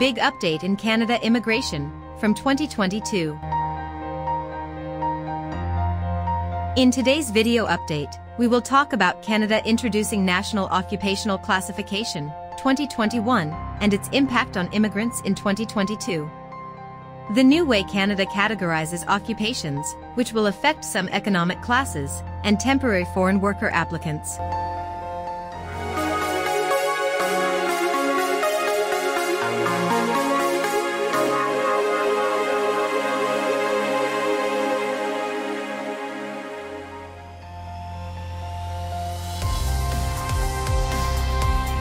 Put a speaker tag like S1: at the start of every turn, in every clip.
S1: Big update in Canada immigration from 2022. In today's video update, we will talk about Canada introducing National Occupational Classification 2021 and its impact on immigrants in 2022. The new way Canada categorizes occupations, which will affect some economic classes, and temporary foreign worker applicants.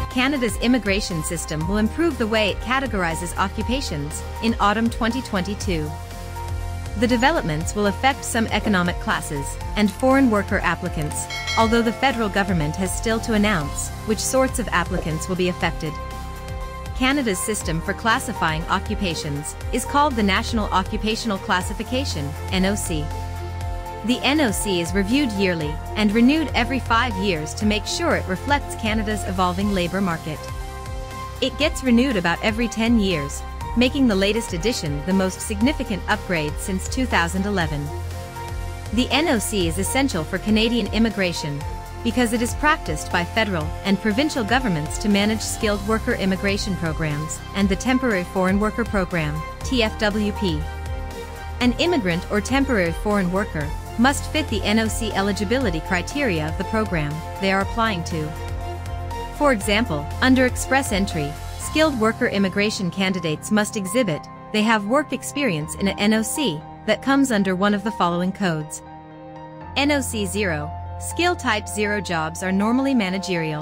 S1: Canada's immigration system will improve the way it categorizes occupations in autumn 2022. The developments will affect some economic classes and foreign worker applicants, although the federal government has still to announce which sorts of applicants will be affected. Canada's system for classifying occupations is called the National Occupational Classification, NOC. The NOC is reviewed yearly and renewed every five years to make sure it reflects Canada's evolving labour market. It gets renewed about every 10 years, making the latest edition the most significant upgrade since 2011. The NOC is essential for Canadian immigration because it is practiced by federal and provincial governments to manage skilled worker immigration programs and the Temporary Foreign Worker Program, TFWP. An immigrant or temporary foreign worker must fit the NOC eligibility criteria of the program they are applying to. For example, under Express Entry, skilled worker immigration candidates must exhibit they have work experience in a NOC that comes under one of the following codes. NOC 0, skill type 0 jobs are normally managerial.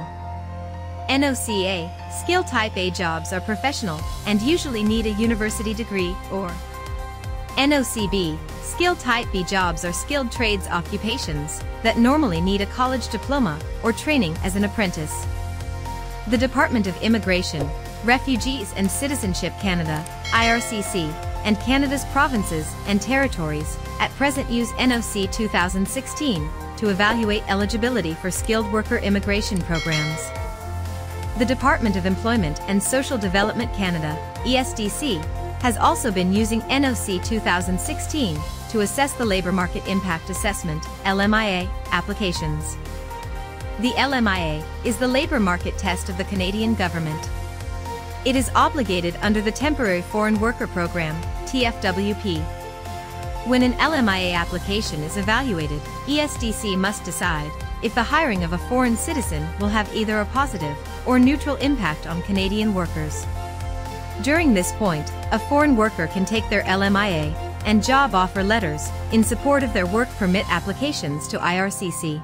S1: NOC A, skill type A jobs are professional and usually need a university degree or NOCB, skill type B jobs are skilled trades occupations that normally need a college diploma or training as an apprentice. The Department of Immigration, Refugees and Citizenship Canada, IRCC, and Canada's provinces and territories at present use NOC 2016 to evaluate eligibility for skilled worker immigration programs. The Department of Employment and Social Development Canada, ESDC, has also been using NOC 2016 to assess the Labour Market Impact Assessment LMIA, applications. The LMIA is the labour market test of the Canadian government. It is obligated under the Temporary Foreign Worker Program, TFWP. When an LMIA application is evaluated, ESDC must decide if the hiring of a foreign citizen will have either a positive or neutral impact on Canadian workers. During this point, a foreign worker can take their LMIA and job offer letters in support of their work permit applications to IRCC.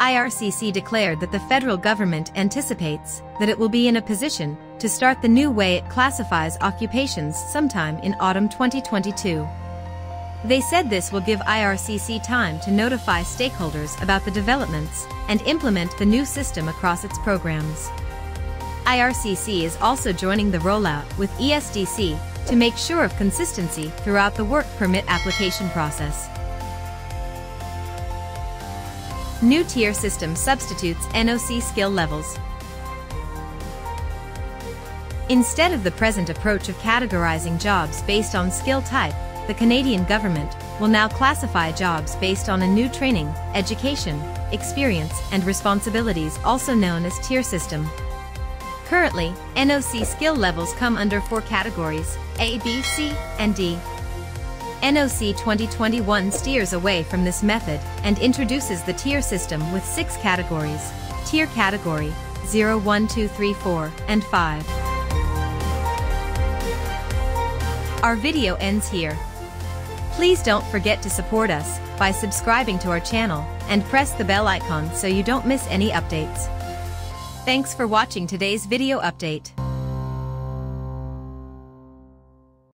S1: IRCC declared that the federal government anticipates that it will be in a position to start the new way it classifies occupations sometime in autumn 2022. They said this will give IRCC time to notify stakeholders about the developments and implement the new system across its programs. IRCC is also joining the rollout with ESDC to make sure of consistency throughout the work permit application process. New TEER system substitutes NOC skill levels. Instead of the present approach of categorizing jobs based on skill type, the Canadian government will now classify jobs based on a new training, education, experience, and responsibilities also known as TEER system. Currently, NOC skill levels come under four categories, A, B, C, and D. NOC 2021 steers away from this method and introduces the TEER system with six categories, TEER category, 0, 1, 2, 3, 4, and 5. Our video ends here. Please don't forget to support us by subscribing to our channel and press the bell icon so you don't miss any updates. Thanks for watching today's video update.